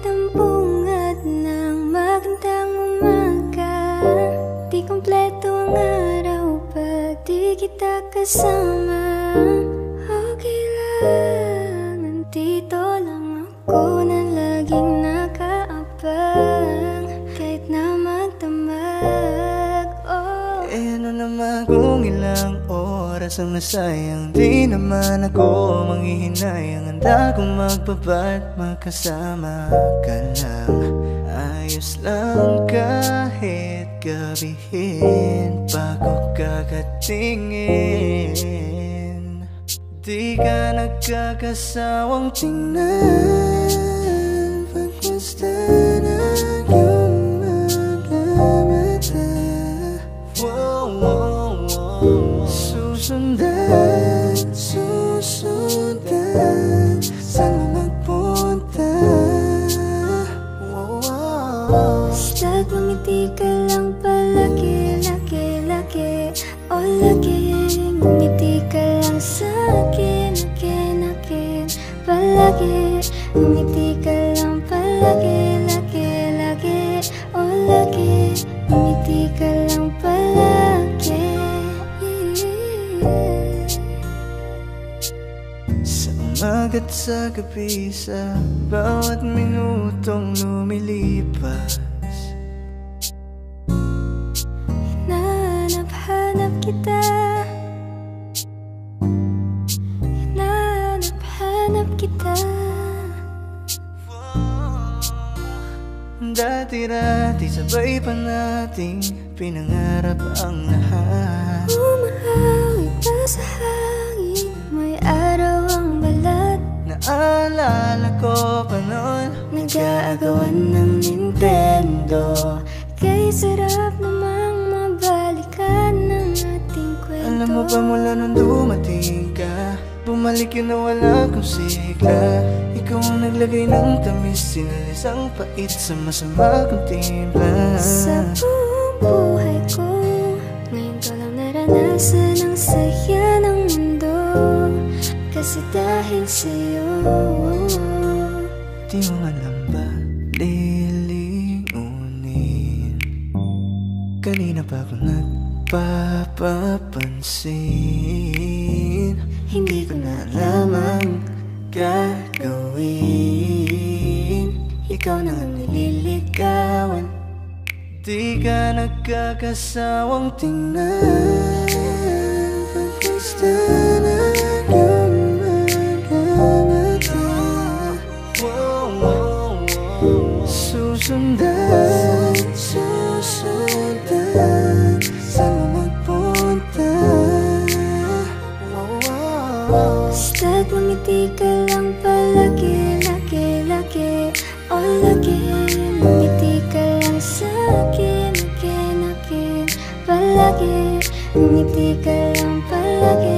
magandang bungad ng Di kompleto ang araw di kita kasama? Okay lang, nandito lang ako laging nakaabang. Kahit na magdamag, oh. Eh ano naman kung ilang oras oh oras ang nasayang Di naman ako manghihinayang. Handa kong magbabat magkasama ka lang. Ayos lang kahit gabihin Bago kakatingin Di ka nagkakasawang tingnan Susundan, susundan Saan mo magpunta? Wow, wow Basta't ngumiti ka lang palagi, lagi, lagi O lagi, ngumiti Sa umaga't sa gabi Sa bawat minutong lumilipas. Hinahanap-hanap kita. Hinahanap-hanap kita. Dati-dati sabay pa nating Pinangarap ang lahat Nag-aagawan ng Nintendo. Kay sarap namang mabalikan ng ating kwento. Alam mo ba mula nung dumating ka Bumalik yun na wala kong sigla. Ikaw ang naglagay ng tamis Sinalis ang pait sa masama kong timpla. Sa buong buhay ko Ngayon ko lang naranasan ang saya ng mundo. Kasi dahil sa'yo Di mo alam ba lilingunin Kanina pa ako nagpapapansin. Hindi ko na alam ang gagawin. Ikaw na ang nililigawan. Di ka nagkakasawang tingnan. Pagkasta Sundan, susundan Saan mo magpunta. Basta't lumiti ka lang palagi Lagi, lagi, all oh, again Lumiti ka lang sa'kin Again, again, palagi. Lumiti ka lang palagi